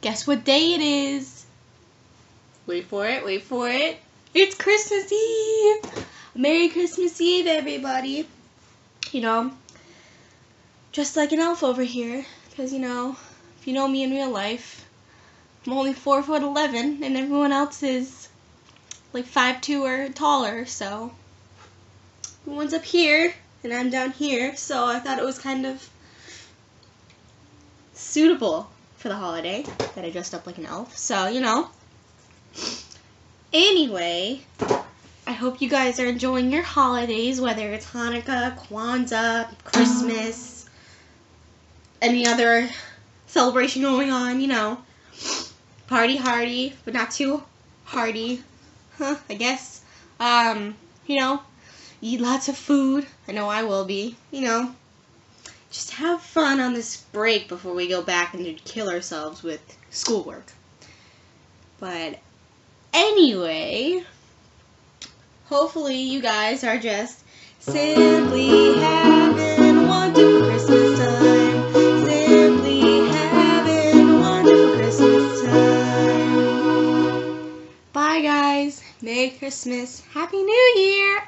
Guess what day it is? Wait for it, wait for it. It's Christmas Eve! Merry Christmas Eve, everybody. You know, just like an elf over here. Because, you know, if you know me in real life, I'm only 4 foot 11 and everyone else is like 5'2 or taller, so everyone's up here and I'm down here, so I thought it was kind of suitable for the holiday that I dressed up like an elf. So, you know. Anyway, I hope you guys are enjoying your holidays, whether it's Hanukkah, Kwanzaa, Christmas, any other celebration going on, you know. Party hardy, but not too hardy. Huh, I guess. Um, you know, eat lots of food. I know I will be. You know, have fun on this break before we go back and kill ourselves with schoolwork. But anyway, hopefully you guys are just simply having a wonderful Christmas time. Simply having a wonderful Christmas time. Bye guys. Merry Christmas. Happy New Year.